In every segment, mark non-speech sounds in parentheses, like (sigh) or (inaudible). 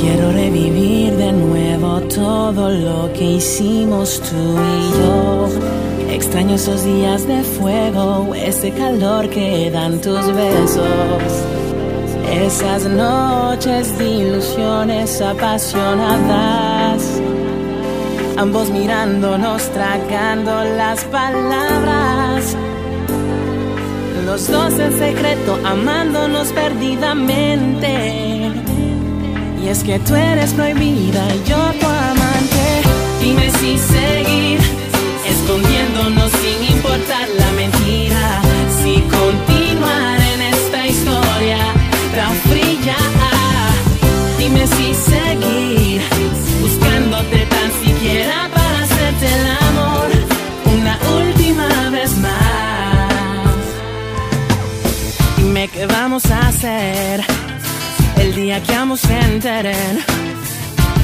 Quiero revivir de nuevo todo lo que hicimos tú y yo. Extraño esos días de fuego, ese calor que dan tus besos. Esas noches de ilusiones apasionadas. Ambos mirándonos, tragando las palabras. Los dos en secreto, amándonos perdidamente. Es que tú eres prohibida y yo tu amante. Dime si seguir escondiéndonos sin importar la mentira. Si continuar en esta historia tan fría. Dime si seguir buscándote tan siquiera para hacerte el amor una última vez más. Dime qué vamos a hacer el día que ambos se enteren.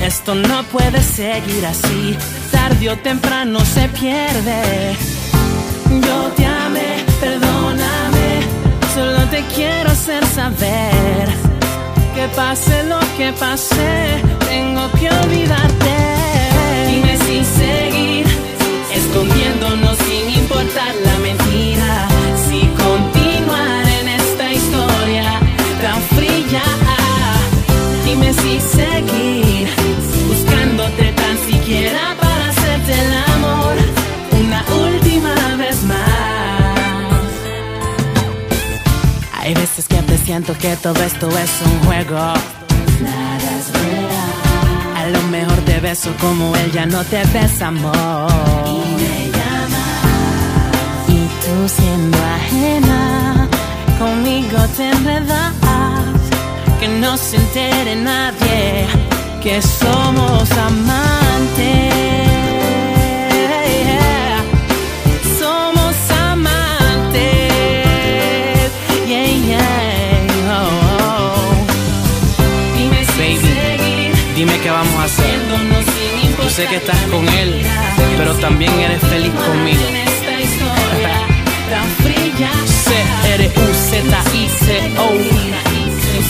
Esto no puede seguir así, tarde o temprano se pierde. Yo te amé, perdóname, solo te quiero hacer saber que pase lo que pase, tengo que olvidarte. Seguir buscándote tan siquiera para hacerte el amor una última vez más. Hay veces que te siento que todo esto es un juego. Nada es. A lo mejor te beso como él ya no te besa, amor. Y me llama. Y tú siendo ajena, conmigo te enredas. No se entere nadie que somos amantes. Somos amantes. Oh, oh. Dime qué vamos a hacer. Yo sé que estás con él, pero también eres feliz conmigo. En esta historia tan fría. (laughs) C-R-U-Z-I-C-O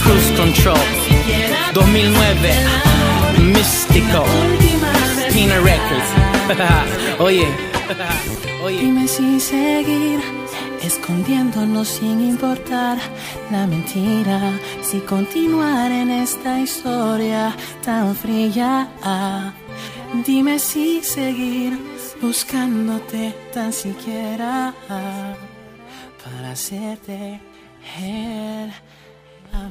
Cruise Control 2009 Místico Pina Records (laughs) Oye (laughs) Oye Dime si seguir escondiéndonos sin importar la mentira, si continuar en esta historia tan fría. Dime si seguir buscándote tan siquiera para hacerte el 看